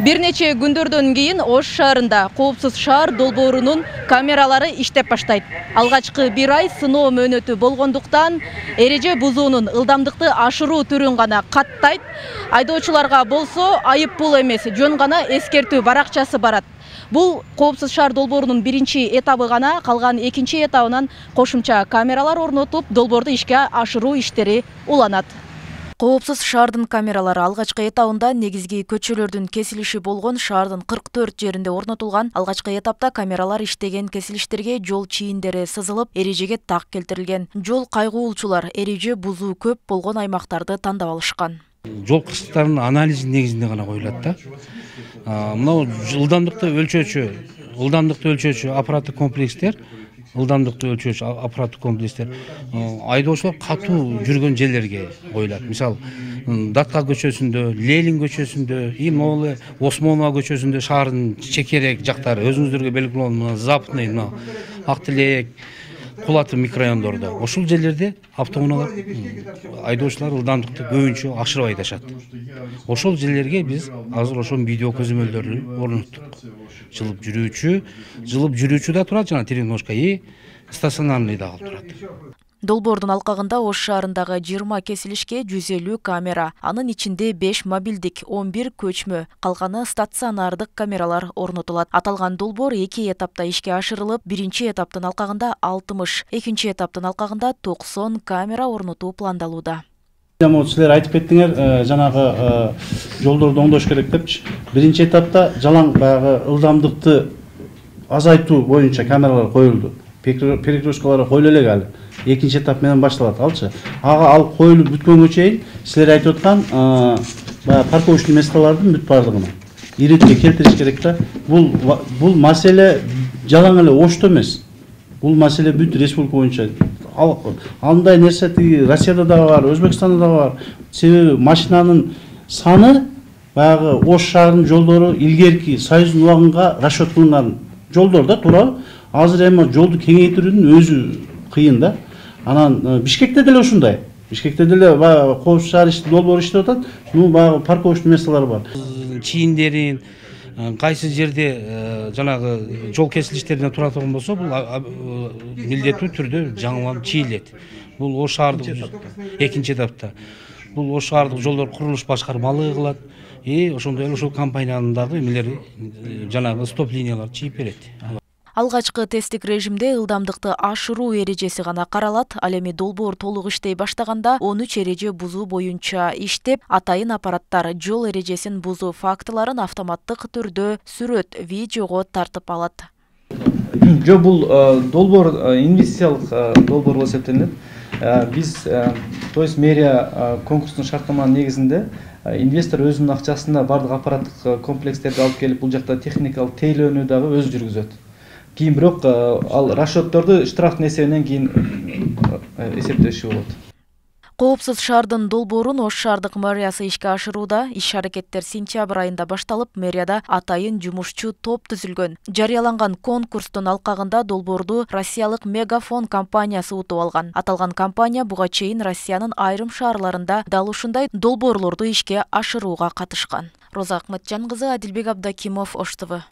бир нече күндөрдөн кийин ош шаарында коопсуз шаар долбоорунун камералары иштеп баштайт. Алгачкы бир ай сыноо мөөнөтү болгондуктан эреже бузуунун ылдамдыкты ашыруу түрүн гана каттайт. Айдоочуларга болсо айып пул эмес жөн гана эскертүү баракчасы барат. Бул коопсуз шаар долбоорунун биринчи этабы гана калган экинчи этабынан кошумча камералар орнотуп долбоорду ишке ашыруу иштери уланат коопсуз шаардын камералары алгачкы этабында негизги көчөлөрдүн кесилиши болгон шаардын кырк төрт жеринде орнотулган. Алгачкы этапта камералар иштеген кесилиштерге жол чийиндери сызылып эрежеге так келтирилген. Жол кайгуулчулар эреже бузуу көп болгон аймактарды тандап алышкан. Жол кырсыктарынын анализинин негизинде гана коюлат да. Мынау ылдамдыкты өлчөөчү ылдамдыкты өлчөөчү аппараттык комплекстер ылдамдыкты өлчөөчү аппараттык комплекстер айдоочулар катуу жүргөн жерлерге коюлат мисалы датка көчөсүндө ленин көчөсүндө и могу эле осмонова көчөсүндө шаардын чекерек жактары өзүңүздөргө белгилүү мына западный мына ак тилек кул аты микрорайондордо. Ошол жерлерде автоунаалар айдоочулар ылдамдыкты көбүнчө ашырып айдашат ошол жерлерге биз азыр ошол видео көзөмөлдөрү орноттук жылып жүрүүчү жылып жүрүүчү да турат жана треножка и стационарный да турат. Долбоордун алкагында ош шаарындагы жыйырма кесилишке жүз элүү камера анын ичинде беш мобилдик он бир көчмө калганы стационардык камералар орнотулат. Аталган долбоор эки этапта ишке ашырылып биринчи этаптын алкагында алтымыш экинчи этаптын алкагында токсон камера орнотуу пландалууда. Могу силер айтып кеттиңер жанагы жолдорду оңдош керек депчи. Биринчи этапта жалаң баягы ылдамдыкты азайтуу боюнча камералар коюлду. Перегрузкалар коюлу элек экинчи этап менен башталат алчы ага ал коюлуп бүткөнгө чейин силер айтып аткан баягы парковочный местолордун бүт баардыгына иретке келтириш керек да бул бул маселе жалаң эле ошто эмес бул маселе бүт республика боюнча андай нерсе тиги россияда дагы бар өзбекстанда дагы бар. Себеби машинанын саны баягы ош шаарынын жолдору илгерки союздун убагында расчет кылынган жолдор да туурабы азыр эми жолду кеңейтүүнүн өзү кыйын да. Анан бишкекте деле ушундай. Бишкекте деле баягы коопсуз шаар долбоор иштеп атат. Ну баягы парковочный местолор бар. Чийиндерин кайсы жерде жанагы жол кесилиштерине туура турган болсо бул милдеттүү түрдө жаңыланып чийилет бул ош шаардык экинчи этапта бул ош шаардык жолдор курулуш башкармалыгы кылат. И ошондой эле ушул компаниянын дагы эмелери жанагы стоп линияларды чийип берет. Алгачкы тесттик режимде ылдамдыкты ашыруу эрежеси гана каралат. Ал эми долбоор толук иштей баштаганда он үч эреже бузуу боюнча иштеп атайын аппараттар жол эрежесин бузуу фактыларын автоматтык түрдө сүрөт видеого тартып алат. Жок бул долбоор инвестициялык долбоор болуп эсептелинет. Биз то есть мэрия конкурстун шарттаманын негизинде инвестор өзүнүн акчасына баардык аппараттык комплекстерди алып келип бул жакта техникалык тейлөөнү дагы өзү жүргүзөт кийин бирок ал расчетторду штрафтын эсебинен кийин эсептеши болот. Коопсуз шаардын долбоорун ош шаардык мэриясы ишке ашырууда иш аракеттер сентябрь айында башталып мэрияда атайын жумушчу топ түзүлгөн. Жарыяланган конкурстун алкагында долбоорду россиялык мегафон компаниясы утуп алган. Аталган компания буга чейин россиянын айрым шаарларында дал ушундай долбоорлорду ишке ашырууга катышкан. Роза акматжан кызы адилбек абдакимов ош тв